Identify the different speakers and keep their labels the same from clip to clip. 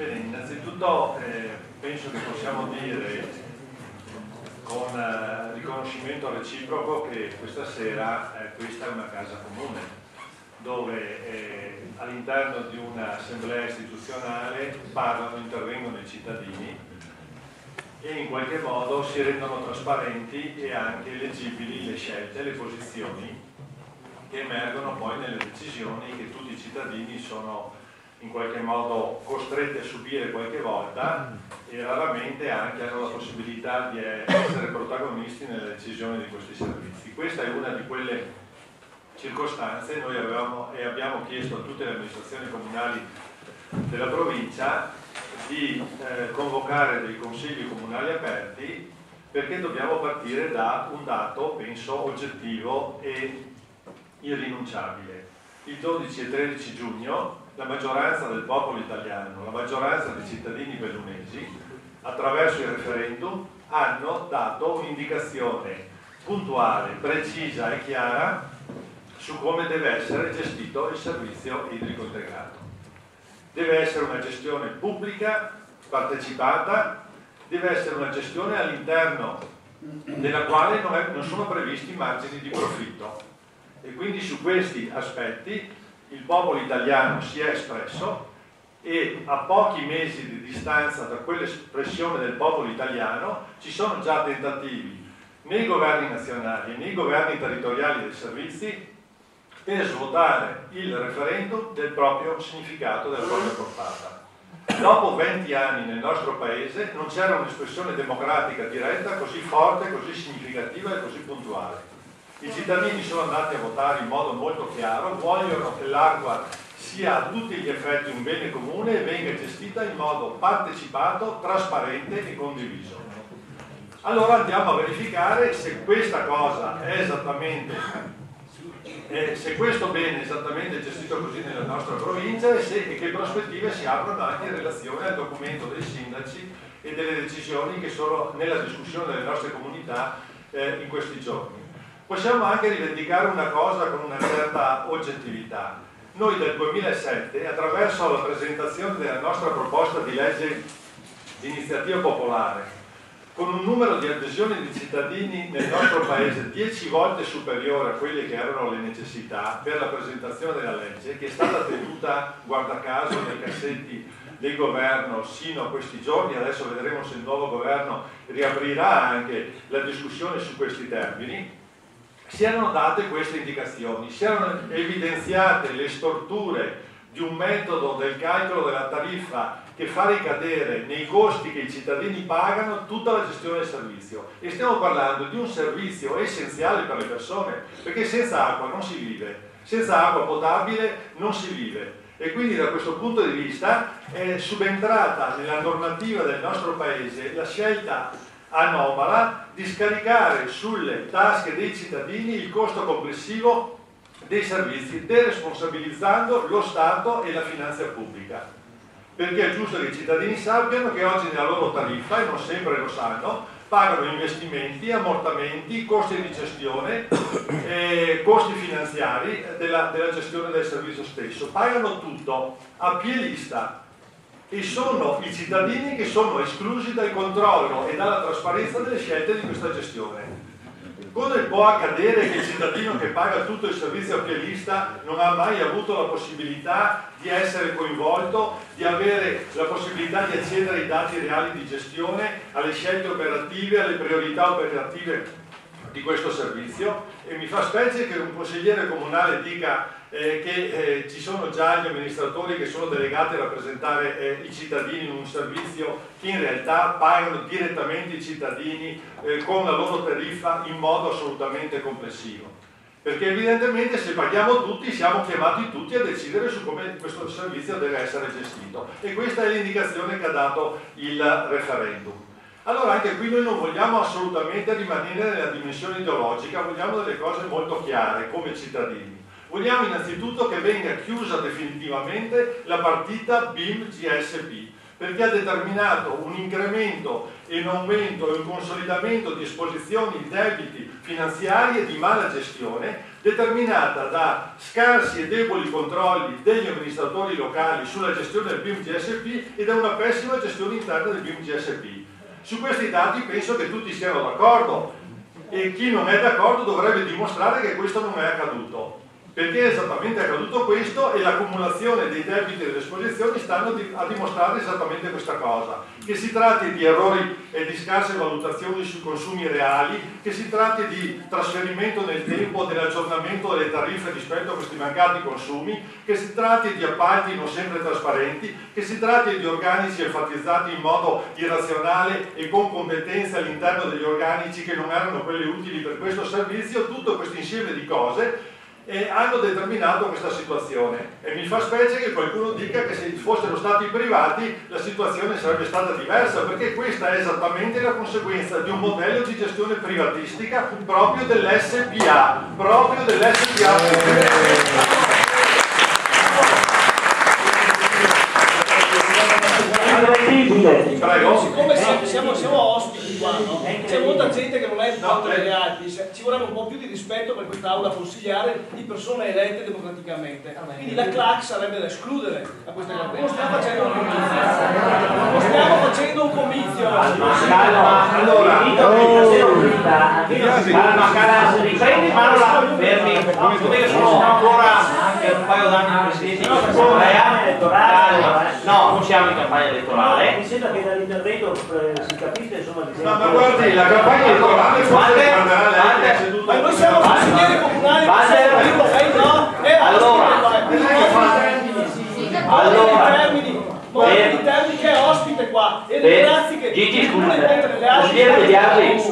Speaker 1: Bene, innanzitutto eh, penso che possiamo dire con eh, riconoscimento reciproco che questa sera eh, questa è una casa comune, dove eh, all'interno di un'assemblea istituzionale parlano, intervengono i cittadini e in qualche modo si rendono trasparenti e anche leggibili le scelte, le posizioni che emergono poi nelle decisioni che tutti i cittadini sono in qualche modo costretti a subire qualche volta e raramente anche hanno la possibilità di essere protagonisti nelle decisioni di questi servizi. Questa è una di quelle circostanze, noi avevamo e abbiamo chiesto a tutte le amministrazioni comunali della provincia di eh, convocare dei consigli comunali aperti perché dobbiamo partire da un dato, penso, oggettivo e irrinunciabile. Il 12 e 13 giugno la maggioranza del popolo italiano, la maggioranza dei cittadini bellunesi, attraverso il referendum, hanno dato un'indicazione puntuale, precisa e chiara su come deve essere gestito il servizio idrico integrato. Deve essere una gestione pubblica, partecipata, deve essere una gestione all'interno della quale non, è, non sono previsti margini di profitto e quindi su questi aspetti il popolo italiano si è espresso e a pochi mesi di distanza da quell'espressione del popolo italiano ci sono già tentativi nei governi nazionali e nei governi territoriali dei servizi per svuotare il referendum del proprio significato, della propria portata. Dopo 20 anni nel nostro paese non c'era un'espressione democratica diretta così forte, così significativa e così puntuale. I cittadini sono andati a votare in modo molto chiaro, vogliono che l'acqua sia a tutti gli effetti un bene comune e venga gestita in modo partecipato, trasparente e condiviso. Allora andiamo a verificare se questa cosa è esattamente, eh, se questo bene è esattamente gestito così nella nostra provincia e, se, e che prospettive si aprono anche in relazione al documento dei sindaci e delle decisioni che sono nella discussione delle nostre comunità eh, in questi giorni. Possiamo anche rivendicare una cosa con una certa oggettività. Noi del 2007, attraverso la presentazione della nostra proposta di legge di iniziativa popolare, con un numero di adesioni di cittadini nel nostro paese dieci volte superiore a quelle che erano le necessità per la presentazione della legge, che è stata tenuta, guarda caso, nei cassetti del governo sino a questi giorni, adesso vedremo se il nuovo governo riaprirà anche la discussione su questi termini, si erano date queste indicazioni, si erano evidenziate le storture di un metodo del calcolo della tariffa che fa ricadere nei costi che i cittadini pagano tutta la gestione del servizio. E stiamo parlando di un servizio essenziale per le persone perché senza acqua non si vive, senza acqua potabile non si vive. E quindi da questo punto di vista è subentrata nella normativa del nostro paese la scelta anomala di scaricare sulle tasche dei cittadini il costo complessivo dei servizi, deresponsabilizzando lo Stato e la finanza pubblica. Perché è giusto che i cittadini sappiano che oggi nella loro tariffa, e non sempre lo sanno, pagano investimenti, ammortamenti, costi di gestione, eh, costi finanziari della, della gestione del servizio stesso. Pagano tutto a pie lista e sono i cittadini che sono esclusi dal controllo e dalla trasparenza delle scelte di questa gestione. Come può accadere che il cittadino che paga tutto il servizio a pianista non ha mai avuto la possibilità di essere coinvolto, di avere la possibilità di accedere ai dati reali di gestione, alle scelte operative, alle priorità operative di questo servizio? E mi fa specie che un consigliere comunale dica eh, che eh, ci sono già gli amministratori che sono delegati a rappresentare eh, i cittadini in un servizio che in realtà pagano direttamente i cittadini eh, con la loro tariffa in modo assolutamente complessivo. Perché evidentemente se paghiamo tutti siamo chiamati tutti a decidere su come questo servizio deve essere gestito e questa è l'indicazione che ha dato il referendum. Allora anche qui noi non vogliamo assolutamente rimanere nella dimensione ideologica, vogliamo delle cose molto chiare come cittadini. Vogliamo innanzitutto che venga chiusa definitivamente la partita BIM-GSP, perché ha determinato un incremento e un aumento e un consolidamento di esposizioni debiti finanziari e di mala gestione determinata da scarsi e deboli controlli degli amministratori locali sulla gestione del BIM GSP e da una pessima gestione interna del BIM GSP. Su questi dati penso che tutti siano d'accordo. E chi non è d'accordo dovrebbe dimostrare che questo non è accaduto perché è esattamente accaduto questo e l'accumulazione dei debiti e delle esposizioni stanno a dimostrare esattamente questa cosa, che si tratti di errori e di scarse valutazioni sui consumi reali, che si tratti di trasferimento nel tempo dell'aggiornamento delle tariffe rispetto a questi mancati consumi, che si tratti di appalti non sempre trasparenti, che si tratti di organici enfatizzati in modo irrazionale e con competenze all'interno degli organici che non erano quelli utili per questo servizio, tutto questo insieme di cose e hanno determinato questa situazione e mi fa specie che qualcuno dica che se fossero stati privati la situazione sarebbe stata diversa perché questa è esattamente la conseguenza di un modello di gestione privatistica proprio dell'SPA proprio dell'SPA.
Speaker 2: Prego. Siccome siamo, siamo, ospiti qua, no? C'è molta gente che non è fatto no, delle alti, ci vorrebbe un po' più di rispetto per quest'aula consigliare di persone elette democraticamente. Quindi la clac sarebbe da escludere a queste cose. Non stiamo facendo un comizio. Non stiamo facendo un comizio.
Speaker 3: Calma, allora, calma, calma, riprendi mano là, fermi. Io sono ancora anche un paio d'anni presidente di questa assemblea. No, non siamo in campagna elettorale.
Speaker 2: Mi sembra che dall'intervento eh, si capisce insomma
Speaker 1: di No, ma guardi, la campagna elettorale è seduto.
Speaker 2: Ma noi siamo consiglieri comunali,
Speaker 3: lei no? Allora,
Speaker 2: allora, termini, di termini che è ospite qua. E ringrazio che
Speaker 3: Gigi scusa, consigliere degli altri.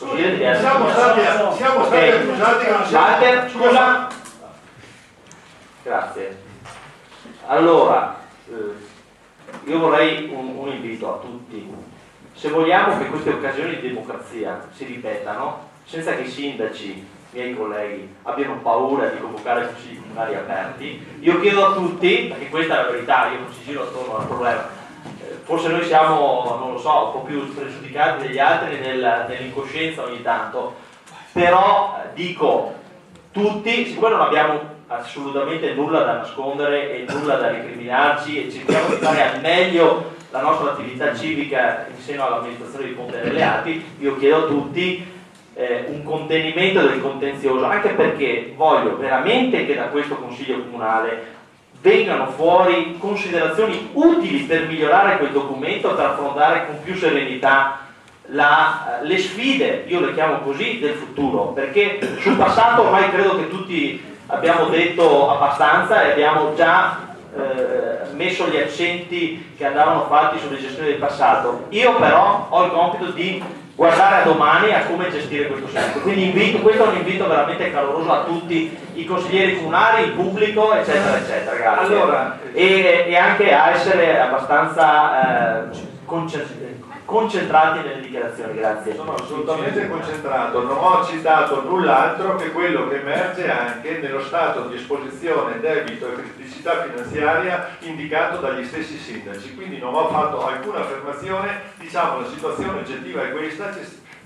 Speaker 1: Siamo stati, accusati che non siamo
Speaker 3: Walter, scusa grazie allora eh, io vorrei un, un invito a tutti. Se vogliamo che queste occasioni di democrazia si ripetano, senza che i sindaci, miei colleghi, abbiano paura di convocare consigli comunali aperti, io chiedo a tutti, perché questa è la verità, io non ci giro attorno al problema, eh, forse noi siamo, non lo so, un po' più pregiudicati degli altri nel, nell'incoscienza ogni tanto, però eh, dico tutti, siccome non abbiamo assolutamente nulla da nascondere e nulla da recriminarci e cerchiamo di fare al meglio la nostra attività civica in seno all'amministrazione di Ponte delle Alpi, io chiedo a tutti eh, un contenimento del contenzioso, anche perché voglio veramente che da questo Consiglio Comunale vengano fuori considerazioni utili per migliorare quel documento, per affrontare con più serenità la, le sfide, io le chiamo così, del futuro, perché sul passato ormai credo che tutti abbiamo detto abbastanza e abbiamo già eh, messo gli accenti che andavano fatti sulle gestioni del passato. Io però ho il compito di guardare a domani a come gestire questo secolo. Quindi invito, questo è un invito veramente caloroso a tutti i consiglieri comunali, il pubblico, eccetera, eccetera. Grazie. Allora, e, e, anche a essere abbastanza eh, concentrati concentrati nelle dichiarazioni, grazie.
Speaker 1: Sono assolutamente concentrato, non ho citato null'altro che quello che emerge anche nello stato di esposizione, debito e criticità finanziaria indicato dagli stessi sindaci, quindi non ho fatto alcuna affermazione, diciamo la situazione oggettiva è questa,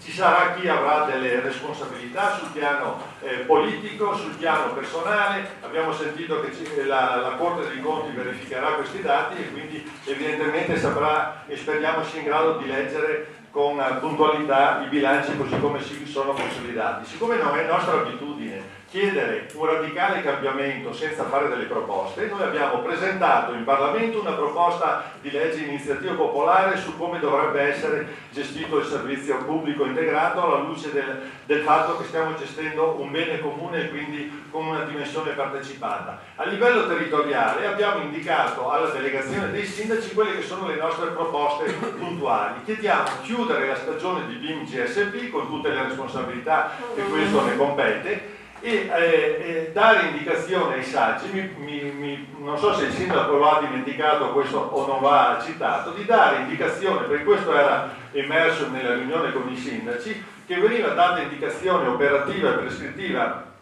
Speaker 1: ci sarà chi avrà delle responsabilità sul piano eh, politico, sul piano personale, abbiamo sentito che la, la, Corte dei Conti verificherà questi dati e quindi evidentemente saprà e speriamo sia in grado di leggere con puntualità i bilanci così come si sono consolidati. Siccome non è nostra abitudine chiedere un radicale cambiamento senza fare delle proposte, noi abbiamo presentato in Parlamento una proposta di legge di iniziativa popolare su come dovrebbe essere gestito il servizio pubblico integrato alla luce del, del fatto che stiamo gestendo un bene comune e quindi con una dimensione partecipata. A livello territoriale abbiamo indicato alla delegazione dei sindaci quelle che sono le nostre proposte puntuali. Chiediamo chiudere la stagione di BIM GSP con tutte le responsabilità che questo ne compete e eh, eh, dare indicazione ai saggi, mi, mi, mi, non so se il sindaco lo ha dimenticato questo o non va citato, di dare indicazione, perché questo era emerso nella riunione con i sindaci, che veniva data indicazione operativa e prescrittiva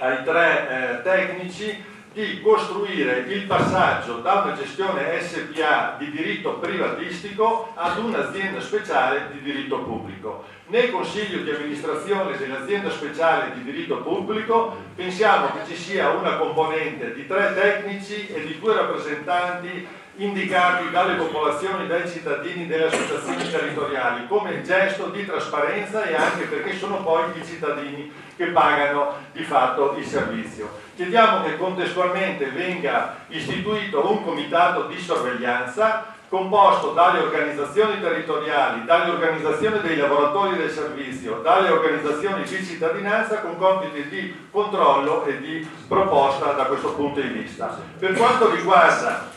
Speaker 1: ai tre eh, tecnici di costruire il passaggio da una gestione SPA di diritto privatistico ad un'azienda speciale di diritto pubblico. Nel consiglio di amministrazione dell'azienda speciale di diritto pubblico pensiamo che ci sia una componente di tre tecnici e di due rappresentanti indicati dalle popolazioni, dai cittadini, delle associazioni territoriali come gesto di trasparenza e anche perché sono poi i cittadini che pagano di fatto il servizio. Chiediamo che contestualmente venga istituito un comitato di sorveglianza composto dalle organizzazioni territoriali, dalle organizzazioni dei lavoratori del servizio, dalle organizzazioni di cittadinanza con compiti di controllo e di proposta da questo punto di vista. Per quanto riguarda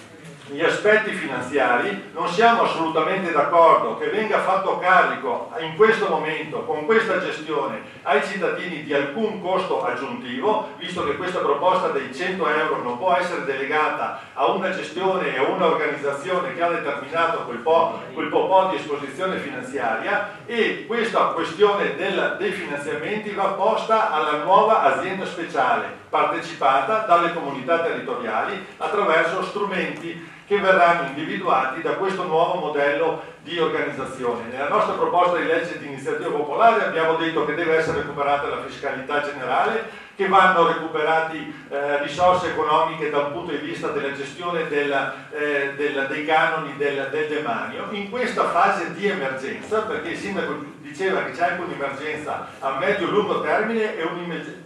Speaker 1: gli aspetti finanziari non siamo assolutamente d'accordo che venga fatto carico in questo momento con questa gestione ai cittadini di alcun costo aggiuntivo visto che questa proposta dei 100 euro non può essere delegata a una gestione e a un'organizzazione che ha determinato quel po', quel po', di esposizione finanziaria e questa questione del, dei finanziamenti va posta alla nuova azienda speciale partecipata dalle comunità territoriali attraverso strumenti che verranno individuati da questo nuovo modello di organizzazione. Nella nostra proposta di legge di iniziativa popolare abbiamo detto che deve essere recuperata la fiscalità generale, che vanno recuperati eh, risorse economiche da un punto di vista della gestione della, eh, della, dei canoni del, del, demanio. In questa fase di emergenza, perché il sindaco diceva che c'è anche un'emergenza a medio-lungo termine e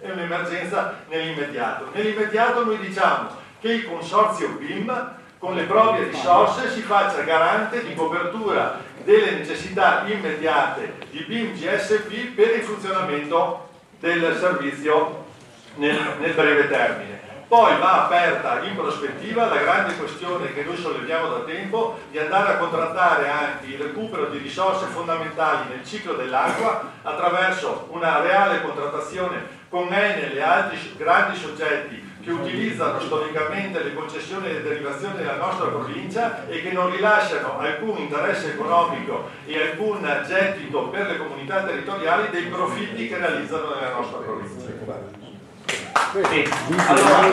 Speaker 1: un'emergenza nell'immediato. Nell'immediato noi diciamo che il consorzio BIM con le proprie risorse si faccia garante di copertura delle necessità immediate di BIM GSP per il funzionamento del servizio nel, nel breve termine. Poi va aperta in prospettiva la grande questione che noi solleviamo da tempo di andare a contrattare anche il recupero di risorse fondamentali nel ciclo dell'acqua attraverso una reale contrattazione con Enel e altri grandi soggetti che utilizzano storicamente le concessioni e le derivazioni della nostra provincia e che non rilasciano alcun interesse economico e alcun gettito per le comunità territoriali dei profitti che realizzano nella nostra provincia.
Speaker 3: Sì. Allora,